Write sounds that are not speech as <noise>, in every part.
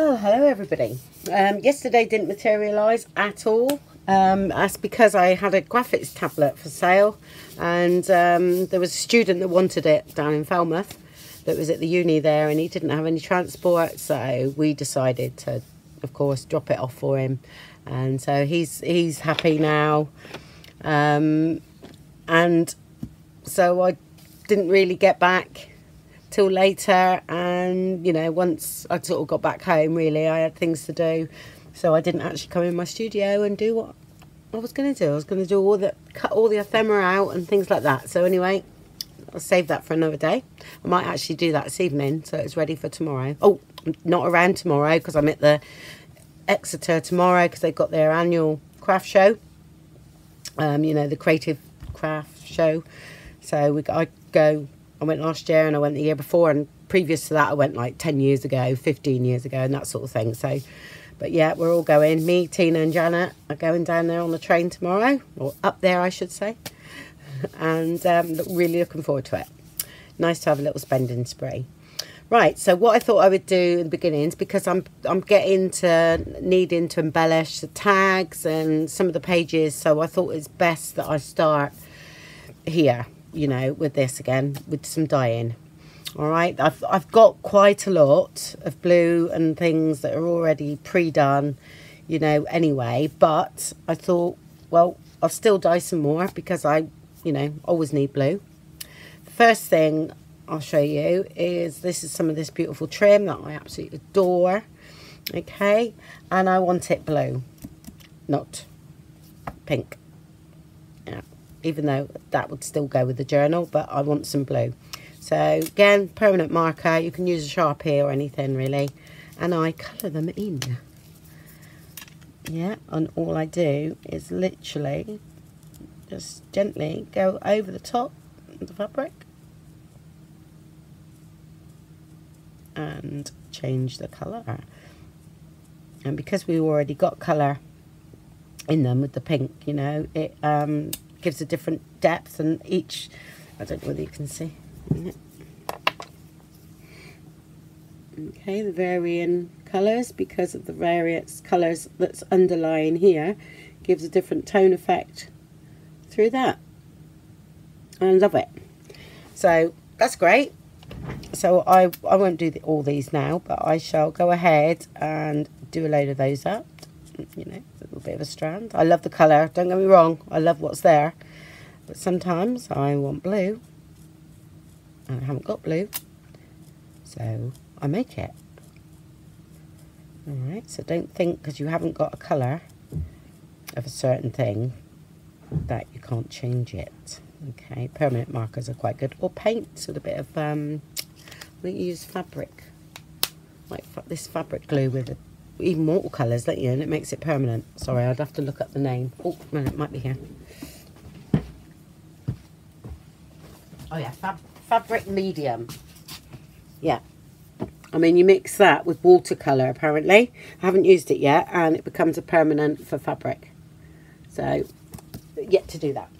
Oh, hello everybody. Um, yesterday didn't materialise at all. Um, that's because I had a graphics tablet for sale and um, there was a student that wanted it down in Falmouth that was at the uni there and he didn't have any transport so we decided to of course drop it off for him and so he's he's happy now um, and so I didn't really get back till later and you know once I sort of got back home really I had things to do. So I didn't actually come in my studio and do what I was going to do. I was going to do all the cut all the ephemera out and things like that. So anyway I'll save that for another day. I might actually do that this evening so it's ready for tomorrow. Oh not around tomorrow because I'm at the Exeter tomorrow because they've got their annual craft show. Um, you know the creative craft show. So we I go I went last year and I went the year before and previous to that I went like 10 years ago, 15 years ago and that sort of thing. So, but yeah, we're all going. Me, Tina and Janet are going down there on the train tomorrow, or up there I should say. <laughs> And um, really looking forward to it. Nice to have a little spending spree. Right, so what I thought I would do in the beginnings, because I'm I'm getting to needing to embellish the tags and some of the pages, so I thought it's best that I start here you know, with this again, with some dyeing. All right, I've, I've got quite a lot of blue and things that are already pre-done, you know, anyway. But I thought, well, I'll still dye some more because I, you know, always need blue. First thing I'll show you is this is some of this beautiful trim that I absolutely adore. Okay, and I want it blue, not pink even though that would still go with the journal, but I want some blue. So again, permanent marker, you can use a Sharpie or anything really, and I colour them in. Yeah, and all I do is literally just gently go over the top of the fabric and change the colour. And because we already got colour in them with the pink, you know, it um, gives a different depth and each, I don't know whether you can see. Okay, the varying colours because of the various colours that's underlying here gives a different tone effect through that. I love it. So that's great. So I, I won't do the, all these now, but I shall go ahead and do a load of those up you know, bit of a strand. I love the colour, don't get me wrong, I love what's there. But sometimes I want blue, and I haven't got blue, so I make it. Alright, so don't think because you haven't got a colour of a certain thing that you can't change it. Okay, permanent markers are quite good. Or paints with a bit of, um, we use fabric, like this fabric glue with a even watercolours, don't you? And it makes it permanent. Sorry, I'd have to look up the name. Oh, no, it might be here. Oh yeah, fab fabric medium. Yeah. I mean, you mix that with watercolour, apparently. I haven't used it yet, and it becomes a permanent for fabric. So, yet to do that.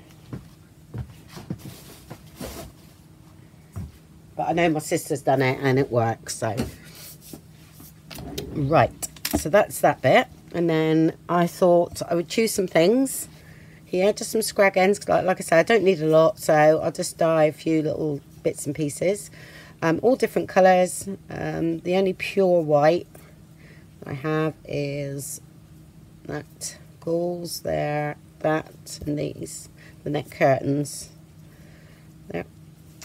But I know my sister's done it, and it works, so... Right so that's that bit. And then I thought I would choose some things. Here just some scrag ends. Like, like I said I don't need a lot so I'll just dye a few little bits and pieces. Um, all different colours. Um, the only pure white I have is that gauze there that and these. The neck curtains. There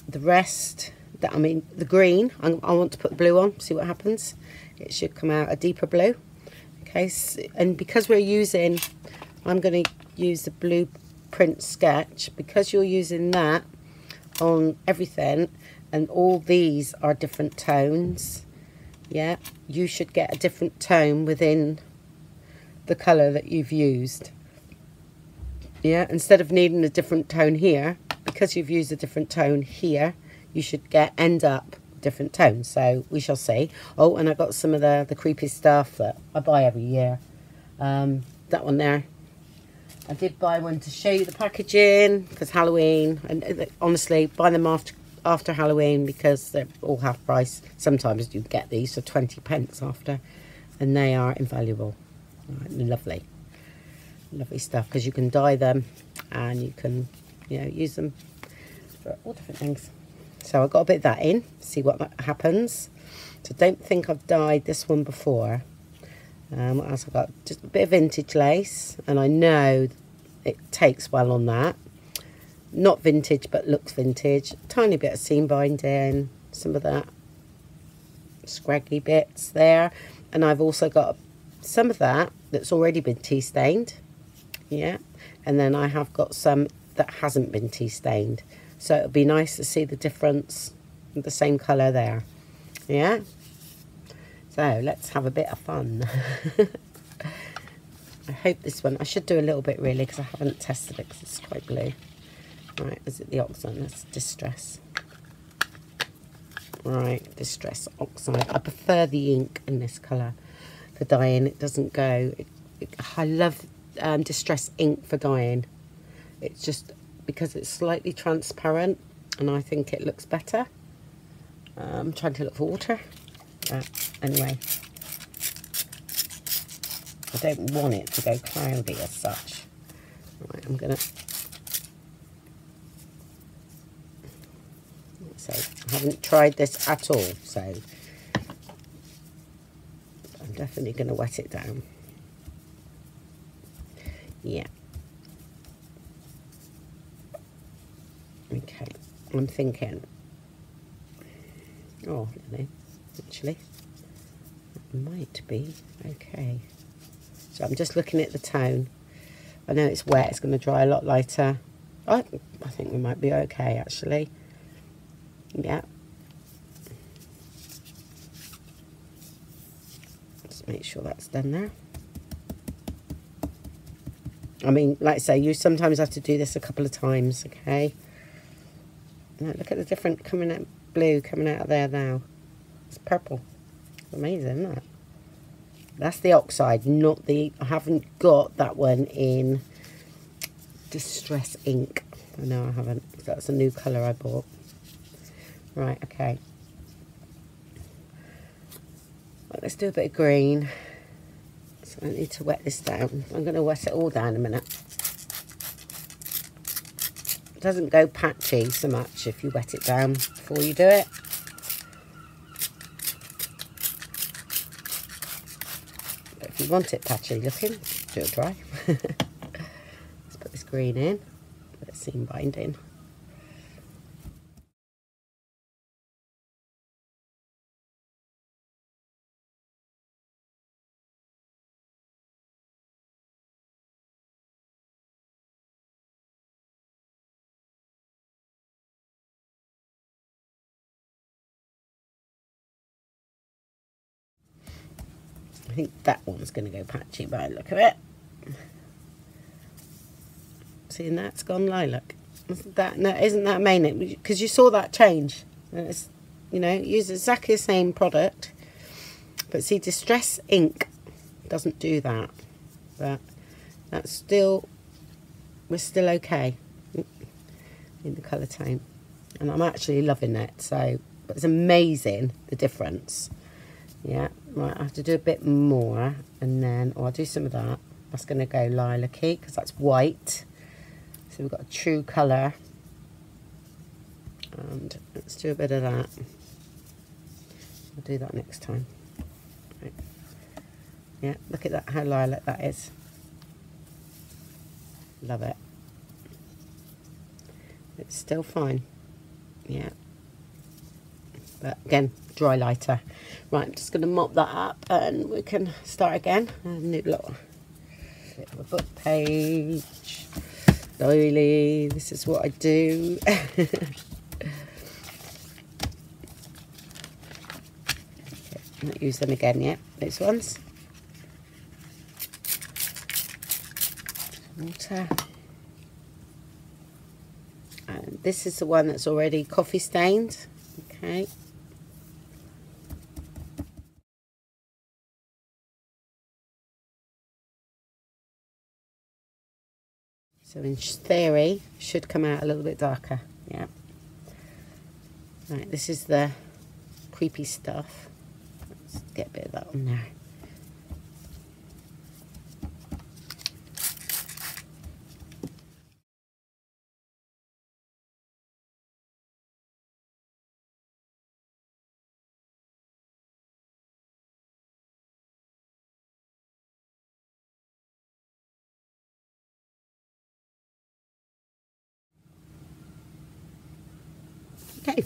the rest that I mean the green I, I want to put the blue on see what happens it should come out a deeper blue. Okay and because we're using I'm going to use the blueprint sketch. Because you're using that on everything and all these are different tones yeah you should get a different tone within the color that you've used. Yeah instead of needing a different tone here because you've used a different tone here you should get end up different tones. So we shall see. Oh, and I got some of the, the creepy stuff that I buy every year. Um, that one there. I did buy one to show you the packaging because Halloween. And uh, honestly, buy them after after Halloween because they're all half price. Sometimes you get these for 20 pence after and they are invaluable. Right, lovely, lovely stuff because you can dye them and you can, you know, use them for all different things. So I got a bit of that in, see what happens. So don't think I've dyed this one before. Um, what else I've got? Just a bit of vintage lace, and I know it takes well on that. Not vintage, but looks vintage. Tiny bit of seam binding, some of that scraggy bits there. And I've also got some of that that's already been tea stained. Yeah. And then I have got some that hasn't been tea stained. So it'll be nice to see the difference, the same colour there. Yeah. So let's have a bit of fun. <laughs> I hope this one, I should do a little bit really because I haven't tested it because it's quite blue. Right, is it the oxide? That's distress. Right, distress oxide. I prefer the ink in this colour for dyeing. It doesn't go. It, it, I love um, distress ink for dyeing. It's just because it's slightly transparent and I think it looks better. I'm trying to look for water. But anyway, I don't want it to go cloudy as such. Right, I'm going to So I haven't tried this at all. So I'm definitely going to wet it down. Yeah. Okay. I'm thinking. Oh? Actually, it might be okay. So I'm just looking at the tone. I know it's wet. It's going to dry a lot later. I, I think we might be okay, actually. Yeah. Just make sure that's done there. I mean, like I say, you sometimes have to do this a couple of times, okay? Look at the different coming out blue coming out of there now. It's purple. It's amazing, isn't it? That's the oxide, not the... I haven't got that one in Distress Ink. I know I haven't. That's a new colour I bought. Right, okay. Let's do a bit of green. So I need to wet this down. I'm going to wet it all down in a minute. It doesn't go patchy so much if you wet it down before you do it. But if you want it patchy looking, do it dry. <laughs> let's put this green in. Let's seam binding. I think that one's going to go patchy by the look of it. See, and that's gone lilac. Isn't that, no, isn't that amazing? Because you saw that change. It's, you know, use exactly the same product. But see, Distress Ink doesn't do that. But that's still, we're still okay in the colour tone. And I'm actually loving it. So, it's amazing, the difference. Yeah, right, I have to do a bit more and then, oh, I'll do some of that. That's going to go lilac-y because that's white. So we've got a true colour. And let's do a bit of that. I'll do that next time. Right. Yeah, look at that, how lilac that is. Love it. It's still fine. Yeah. But again, dry lighter. Right, I'm just going to mop that up and we can start again. A new little bit of book page. Doily, this is what I do. <laughs> not use them again yet, those ones. Water. And this is the one that's already coffee stained. Okay. So in theory, should come out a little bit darker. Yeah. Right, this is the creepy stuff. Let's get a bit of that on there. Okay.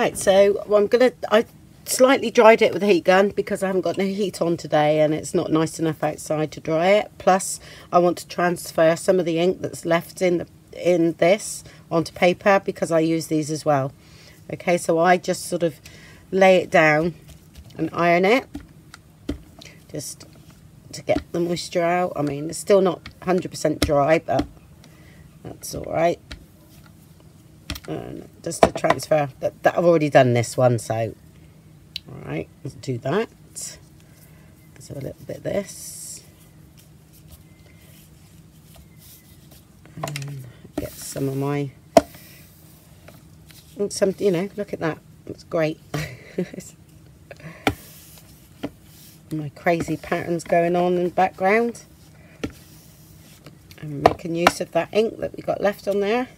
Right, so I'm gonna I slightly dried it with a heat gun because I haven't got no heat on today and it's not nice enough outside to dry it. Plus, I want to transfer some of the ink that's left in the, in this onto paper because I use these as well. Okay, so I just sort of lay it down and iron it just to get the moisture out. I mean, it's still not 100% dry, but that's all right. And just to transfer that, that I've already done this one, so Alright, let's do that. Let's have a little bit of this. And get some of my, some, you know, look at that. It's great. <laughs> my crazy patterns going on in the background. I'm making use of that ink that we got left on there.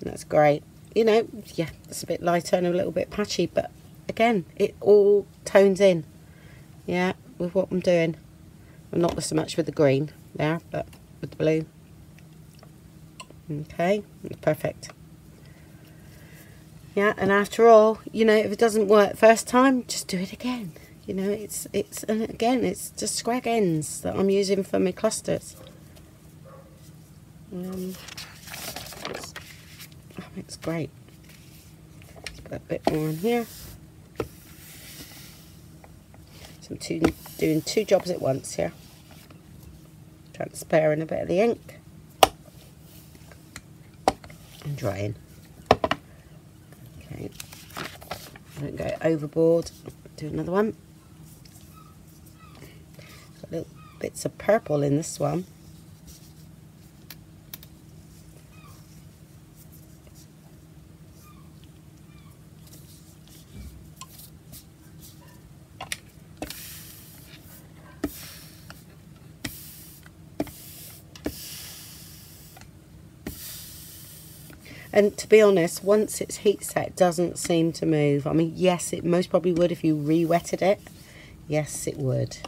And that's great. You know, yeah, it's a bit lighter and a little bit patchy, but again, it all tones in. Yeah, with what I'm doing. I'm not so much with the green there, but with the blue. Okay, perfect. Yeah, and after all, you know, if it doesn't work first time, just do it again. You know, it's, it's and again, it's just scrag ends that I'm using for my clusters. Um, it's great. Let's put a bit more in here. So I'm two, doing two jobs at once here. Transferring a bit of the ink and drying. Okay, don't go overboard. Do another one. Got little bits of purple in this one. And to be honest, once it's heat set, it doesn't seem to move. I mean, yes, it most probably would if you re-wetted it. Yes, it would.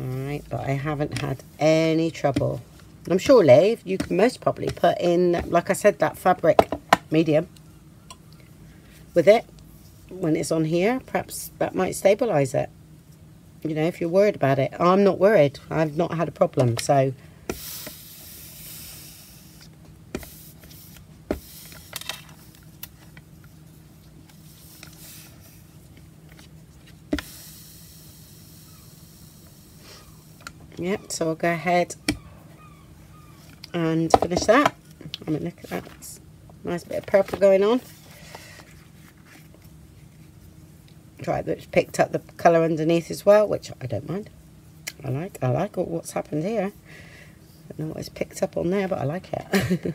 Alright, but I haven't had any trouble. I'm sure, Lave, you can most probably put in, like I said, that fabric medium with it when it's on here. Perhaps that might stabilise it. You know, if you're worried about it. I'm not worried. I've not had a problem, so Yep, so I'll go ahead and finish that. I mean, look at that. Nice bit of purple going on. Right, that's picked up the colour underneath as well, which I don't mind. I like I like what's happened here. I don't know what it's picked up on there, but I like it. <laughs>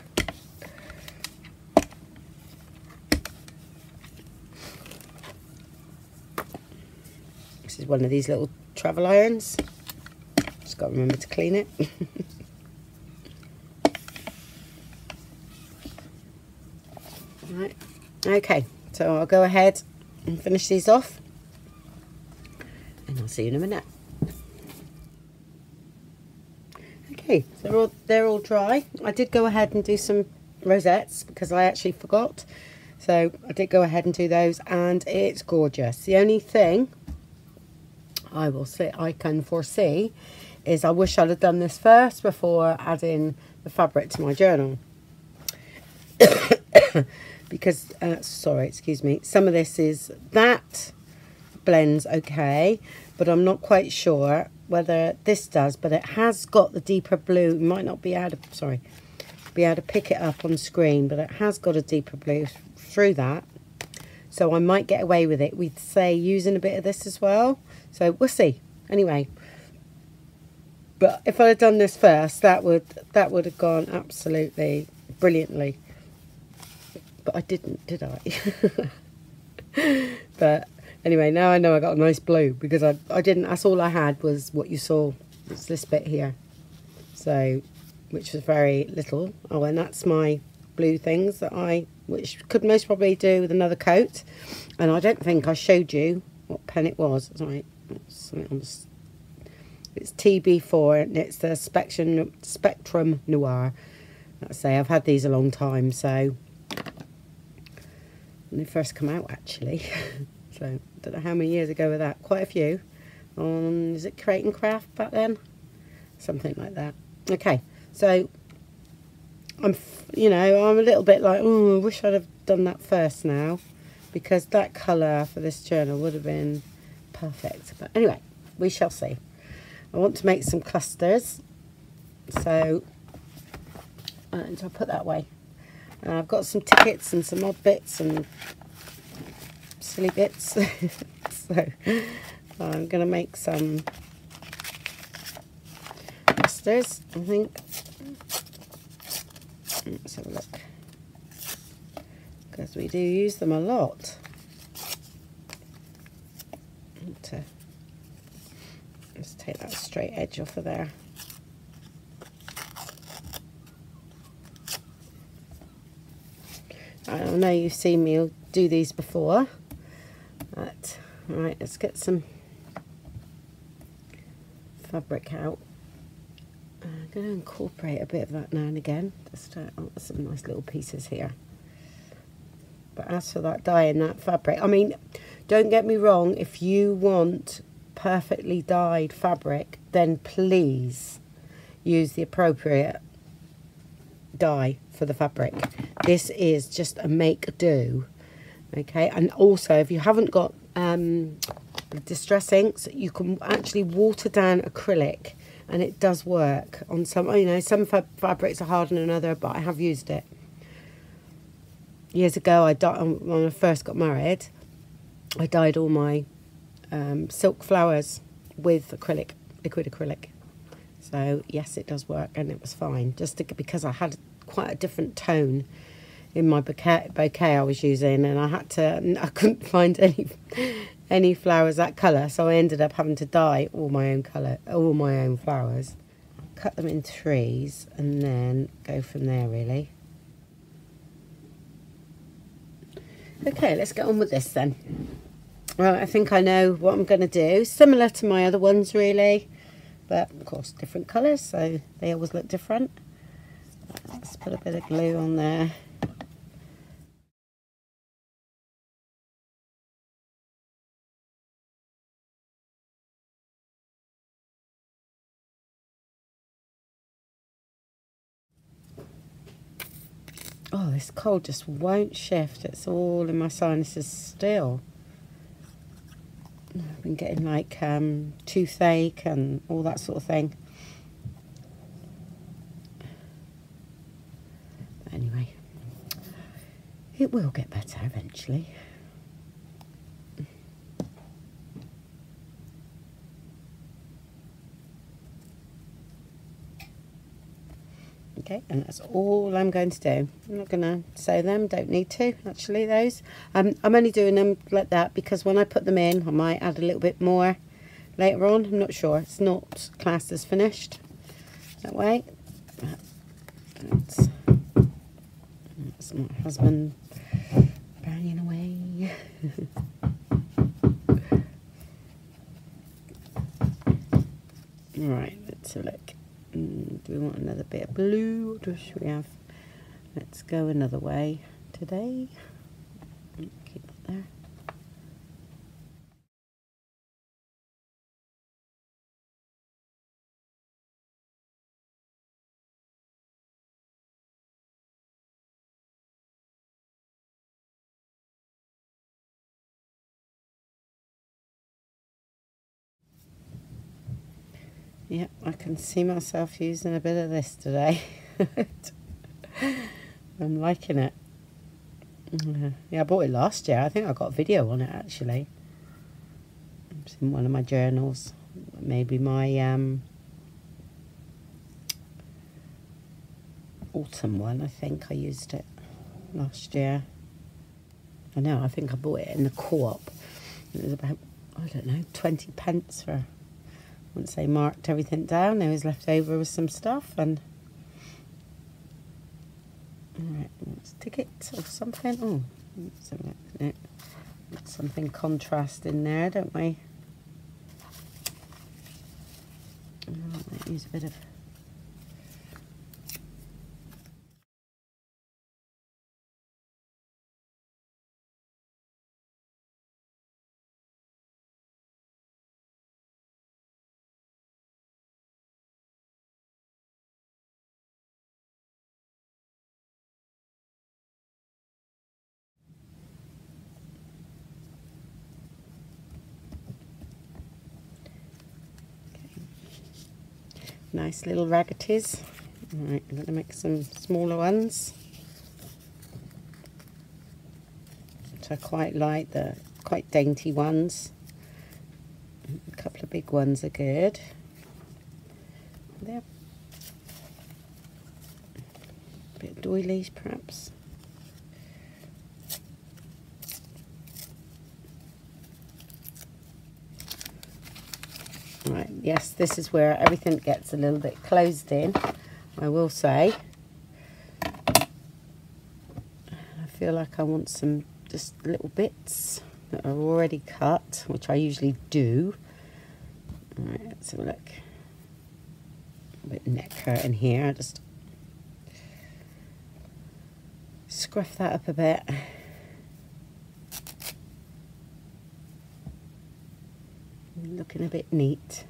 this is one of these little travel irons got to remember to clean it. <laughs> right, okay, so I'll go ahead and finish these off and I'll see you in a minute. Okay, so they're all, they're all dry. I did go ahead and do some rosettes because I actually forgot. So I did go ahead and do those and it's gorgeous. The only thing I will say I can foresee is I wish I'd have done this first before adding the fabric to my journal. <coughs> because, uh, sorry, excuse me, some of this is, that blends okay, but I'm not quite sure whether this does, but it has got the deeper blue. You might not be able to, sorry, be able to pick it up on screen, but it has got a deeper blue through that. So I might get away with it. We'd say using a bit of this as well. So we'll see. Anyway, but if I had done this first, that would that would have gone absolutely brilliantly. But I didn't, did I? <laughs> but anyway, now I know I got a nice blue because I, I didn't, that's all I had was what you saw. It's this bit here. So, which was very little. Oh, and that's my blue things that I, which could most probably do with another coat. And I don't think I showed you what pen it was. Sorry, something on the it's TB4 and it's the Spectrum, Spectrum Noir. Let's say I've had these a long time, so when they first come out actually. <laughs> so I don't know how many years ago with that. Quite a few. On is it Create Craft back then? Something like that. Okay, so I'm you know I'm a little bit like oh I wish I'd have done that first now because that colour for this journal would have been perfect. But anyway, we shall see. I want to make some clusters, so and I'll put that way. I've got some tickets and some odd bits and silly bits. <laughs> so I'm going to make some clusters, I think. Let's have a look. Because we do use them a lot. To, let's take that straight edge off of there. I know you've seen me do these before. But, right, let's get some fabric out. I'm going to incorporate a bit of that now and again. Just oh, some nice little pieces here. But as for that dye and that fabric, I mean, don't get me wrong, if you want perfectly dyed fabric, then please use the appropriate dye for the fabric. This is just a make do. Okay, and also if you haven't got um, distress inks, you can actually water down acrylic and it does work on some, you know, some fabrics are harder than another, but I have used it. Years ago, I when I first got married, I dyed all my um, silk flowers with acrylic, liquid acrylic. So yes, it does work and it was fine, just to, because I had quite a different tone in my bouquet, bouquet I was using and I had to, <laughs> I couldn't find any any flowers that colour so I ended up having to dye all my own colour, all my own flowers. Cut them in threes and then go from there really. Okay, let's get on with this then. Well, I think I know what I'm going to do. Similar to my other ones really, but of course different colours so they always look different. Let's put a bit of glue on there. Oh, this cold just won't shift. It's all in my sinuses still. I've been getting like um, toothache and all that sort of thing. anyway, it will get better eventually. Okay, and that's all I'm going to do. I'm not going to sew them, don't need to, actually, those. Um, I'm only doing them like that because when I put them in, I might add a little bit more later on. I'm not sure. It's not classed as finished that way. That's, that's my husband banging away. <laughs> right, let's have a look. Do we want another bit of blue? Should we have? Let's go another way today. Yep, I can see myself using a bit of this today. <laughs> I'm liking it. Yeah, I bought it last year. I think I got a video on it actually. It's in one of my journals. Maybe my um, autumn one, I think I used it last year. I know, I think I bought it in the co-op. It was about, I don't know, 20 pence for once they marked everything down, there was left over with some stuff and Alright, ticket or something. Oh, something, something contrast in there, don't we? Use a bit of Nice little raggeties. Right, I'm going to make some smaller ones. So I quite like the quite dainty ones. A couple of big ones are good. There. A bit doilies perhaps. Right, yes, this is where everything gets a little bit closed in, I will say. I feel like I want some just little bits that are already cut, which I usually do. Alright, let's have a look. A bit neck curtain here, I just scruff that up a bit. Looking a bit neat.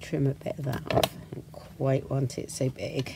Trim a bit of that off. I don't quite want it so big.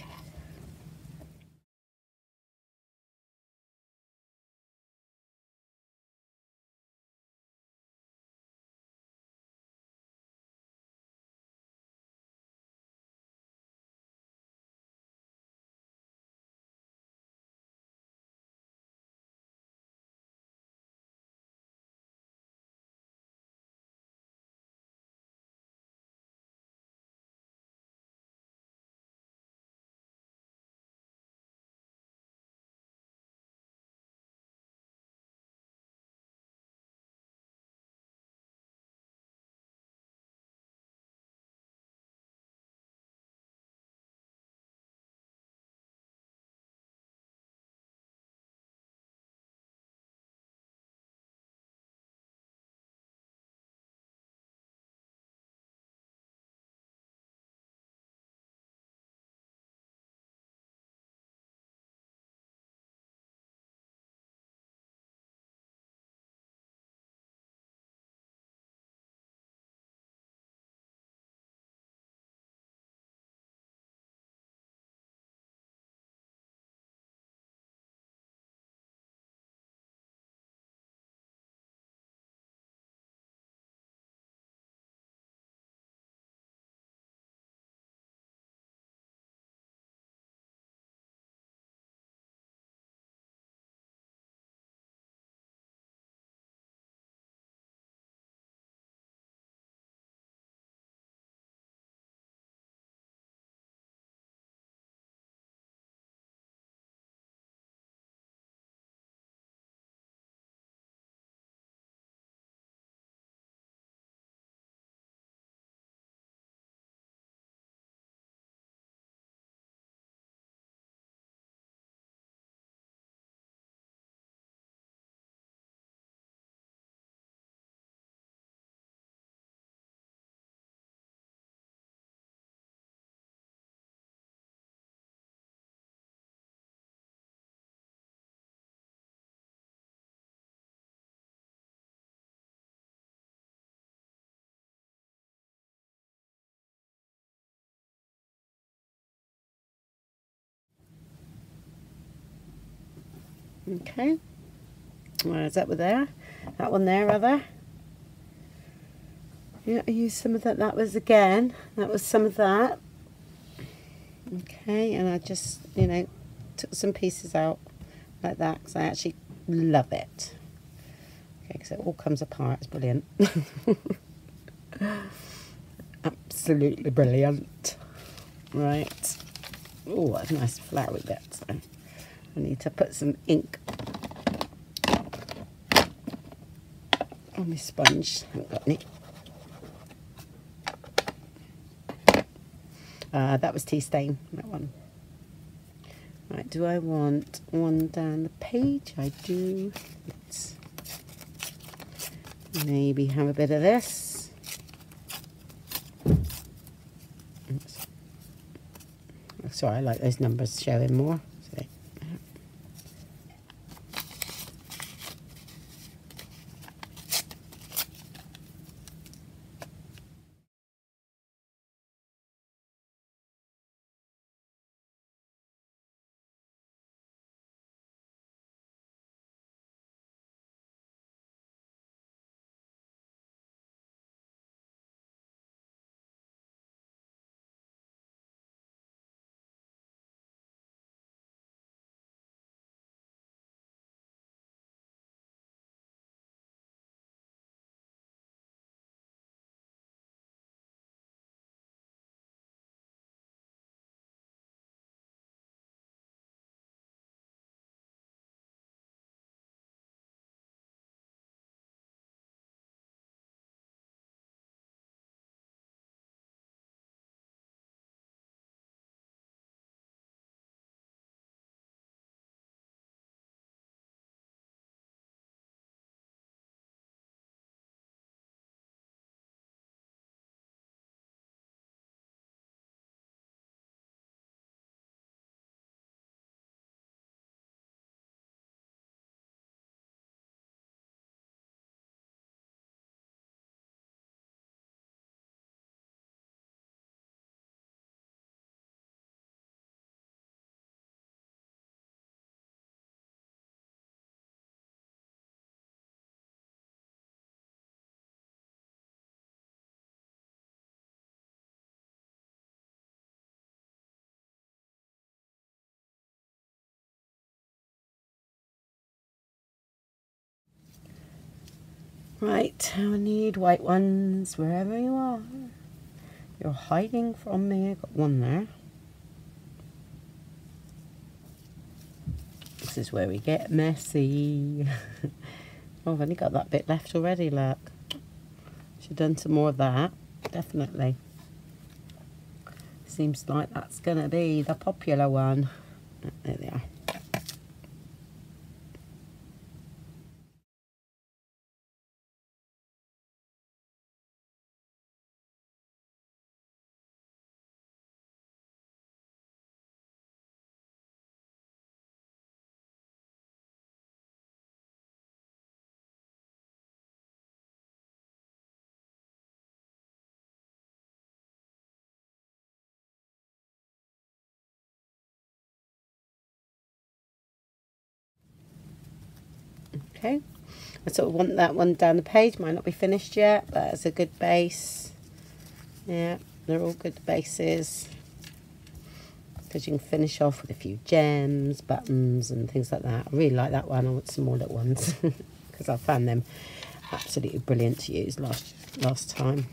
Okay. Where is that with there? That one there, rather. Yeah, I used some of that. That was again, that was some of that. Okay, and I just, you know, took some pieces out like that because I actually love it. Okay, because it all comes apart. It's brilliant. <laughs> Absolutely brilliant. Right. Oh, that's nice flowery bits. So. I need to put some ink on my sponge. I haven't got any. Uh, that was tea stain, that one. Right, do I want one down the page? I do. Let's maybe have a bit of this. Sorry, I like those numbers showing more. Right, I need white ones wherever you are. You're hiding from me. I've got one there. This is where we get messy. <laughs> oh, I've only got that bit left already, look. Should have done some more of that, definitely. Seems like that's going to be the popular one. There they are. Okay. I sort of want that one down the page. Might not be finished yet but it's a good base. Yeah they're all good bases. Because you can finish off with a few gems buttons and things like that. I really like that one. I want some more little ones <laughs> because I found them absolutely brilliant to use last last time.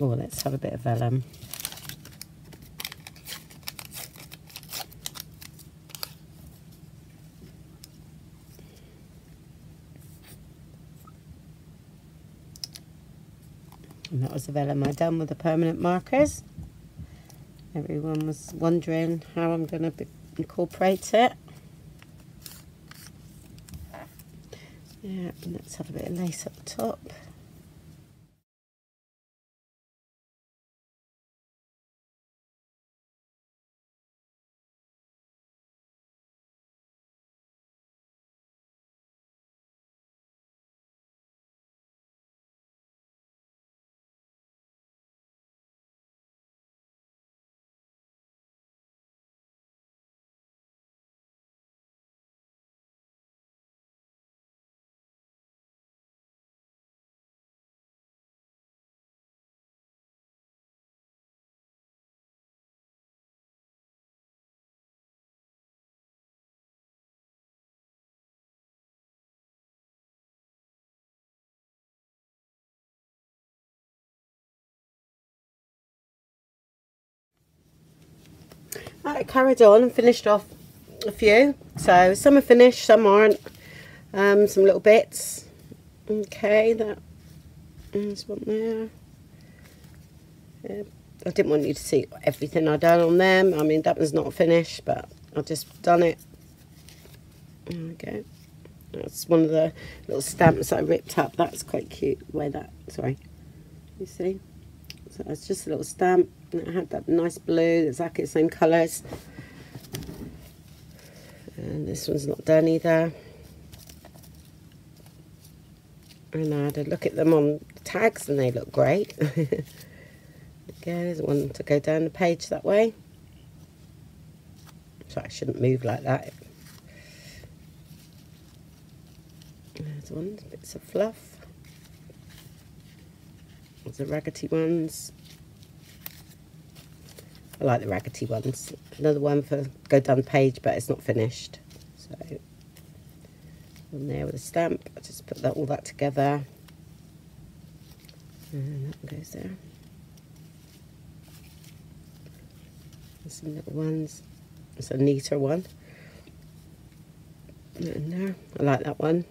Oh let's have a bit of vellum was the vellum I done with the permanent markers. Everyone was wondering how I'm going to incorporate it. Yeah, and let's have a bit of lace up top. I carried on and finished off a few. So some are finished, some aren't. Um, some little bits. Okay, that there's one there. I didn't want you to see everything i done on them. I mean, that was not finished, but I've just done it. There we go. That's one of the little stamps I ripped up. That's quite cute. Where that, sorry. You see? So it's just a little stamp. And it had that nice blue, exactly the same colours. And this one's not done either. And I had a look at them on the tags and they look great. <laughs> okay, there's one to go down the page that way. So I shouldn't move like that. There's one, bits of fluff. There's the raggedy ones. I like the raggedy ones. Another one for go down the page, but it's not finished. So, on there with a stamp, I just put that all that together. And that goes there. There's some little ones. It's a neater one. There. I like that one.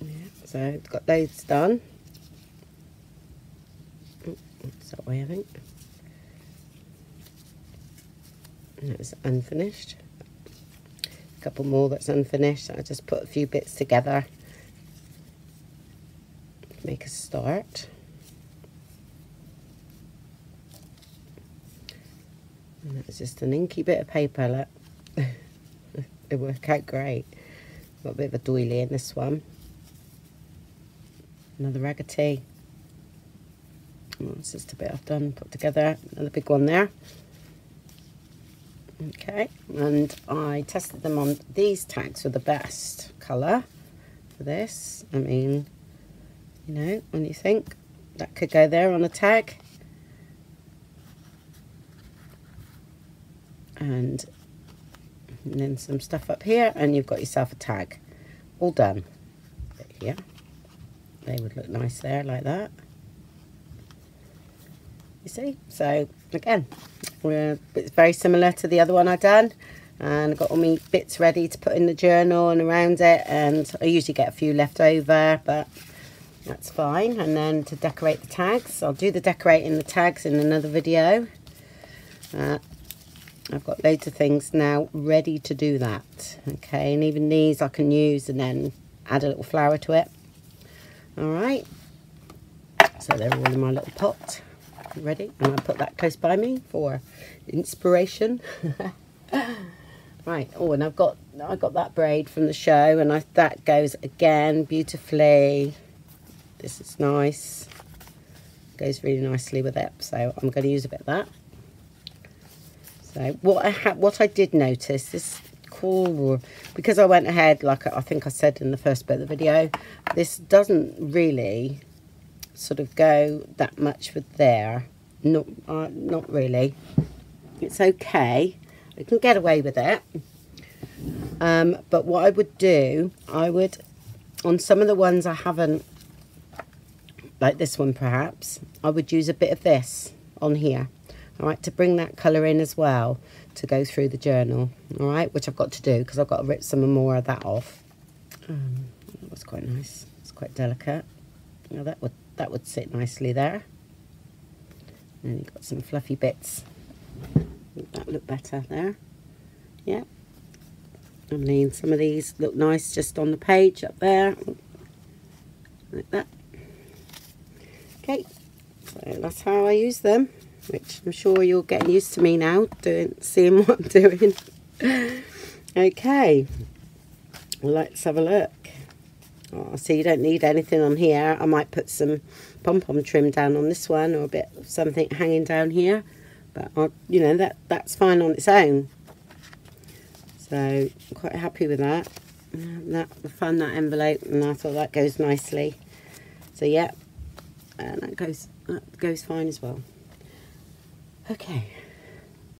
Yeah, so I've got those done. That way, I think. And it's unfinished. A couple more that's unfinished. I just put a few bits together to make a start. And that's just an inky bit of paper. Look. <laughs> it worked out great. Got a bit of a doily in this one. Another raggedy. It's just a bit I've done, put together. Another big one there. Okay, and I tested them on these tags were the best colour for this. I mean, you know, when you think that could go there on a tag. And, and then some stuff up here and you've got yourself a tag. All done. Here. They would look nice there like that you see. So again it's very similar to the other one I've done and I've got all my bits ready to put in the journal and around it and I usually get a few left over but that's fine. And then to decorate the tags I'll do the decorating the tags in another video. Uh, I've got loads of things now ready to do that okay? And even these I can use and then add a little flower to it. All right. So they're all in my little pot ready. I'm going to put that close by me for inspiration. <laughs> right. Oh, and I've got I got that braid from the show, and I, that goes again beautifully. This is nice. Goes really nicely with it. So I'm going to use a bit of that. So what I what I did notice this because I went ahead like I think I said in the first bit of the video. This doesn't really sort of go that much with there. Not, uh, not really. It's okay. I can get away with it. Um, but what I would do, I would, on some of the ones I haven't, like this one perhaps, I would use a bit of this on here. All right, to bring that colour in as well, to go through the journal. All right, which I've got to do because I've got to rip some more of that off. Um, that was quite nice. It's quite delicate. Now that would that would sit nicely there. And you've got some fluffy bits. That look better there. Yeah. I mean, some of these look nice just on the page up there. Like that. Okay. So that's how I use them. Which I'm sure you're getting used to me now, doing, seeing <laughs> what I'm doing. okay. Let's have a look. Oh, so you don't need anything on here. I might put some pom-pom trim down on this one or a bit of something hanging down here. But, I, you know, that that's fine on its own. So, quite happy with that. That found that envelope and I thought that goes nicely. So, yeah, and that goes, that goes fine as well. Okay.